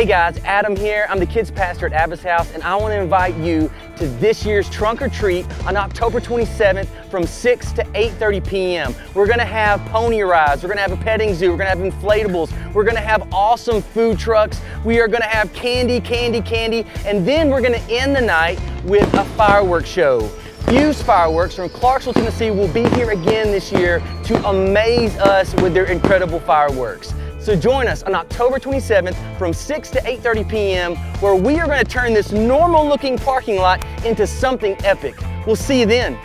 Hey guys, Adam here. I'm the kids pastor at Abba's House and I want to invite you to this year's trunk or treat on October 27th from 6 to 8.30 p.m. We're gonna have pony rides, we're gonna have a petting zoo, we're gonna have inflatables, we're gonna have awesome food trucks, we are gonna have candy, candy, candy, and then we're gonna end the night with a fireworks show. Fuse Fireworks from Clarksville, Tennessee will be here again this year to amaze us with their incredible fireworks. So join us on October 27th from 6 to 8.30 p.m. where we are going to turn this normal looking parking lot into something epic. We'll see you then.